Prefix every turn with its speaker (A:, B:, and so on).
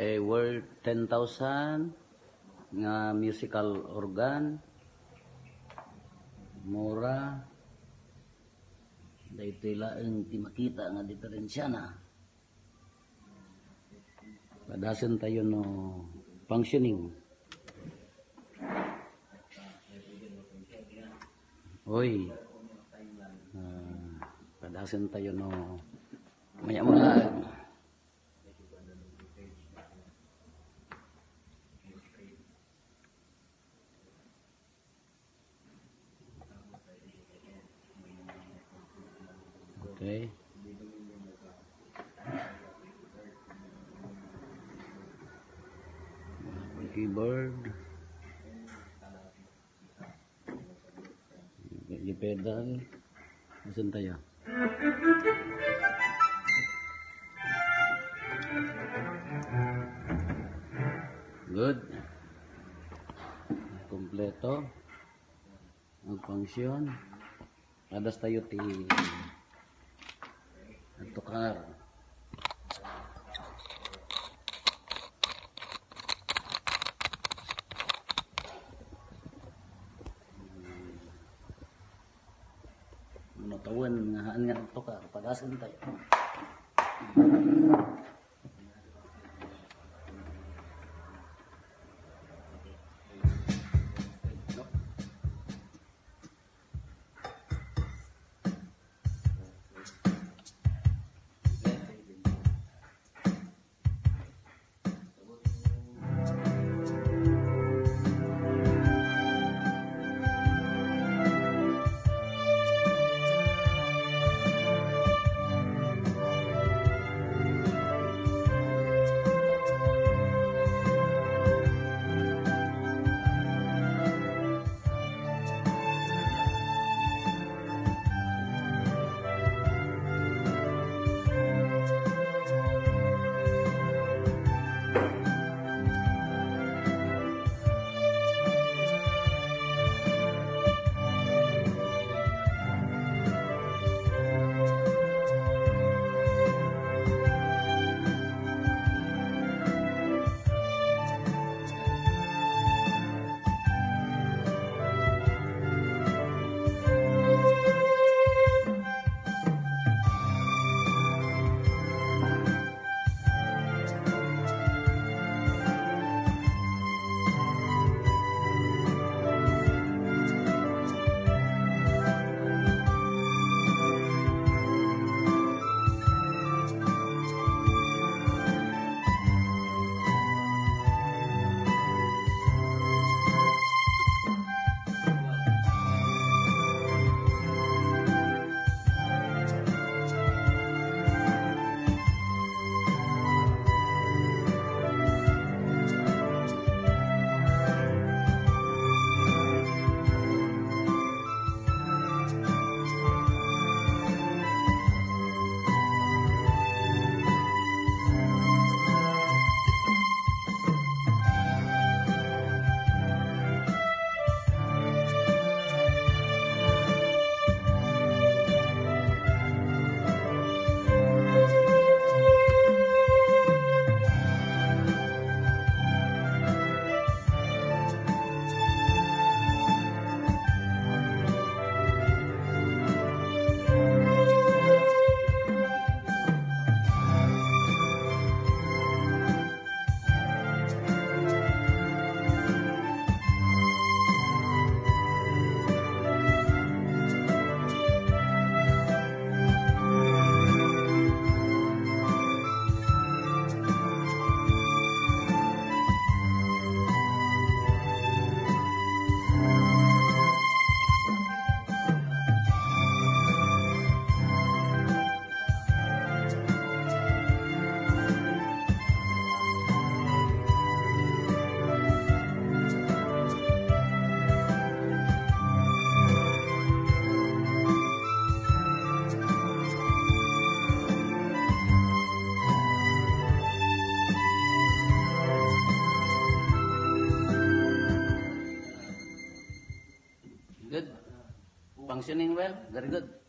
A: kay worth 10,000 nga musical organ mura. Dahil laing ti makita nga diferensya na. Padasan tayo no functioning. Oy. Uh, padasan tayo no maya mga Okay. Keyboard. Yung pedal. Asan tayo? Good. Kompleto. Ang function. Adas tayo ti tukar. Matawan nga nga ang tukar. Pagasan tayo. Functioning well. Very good.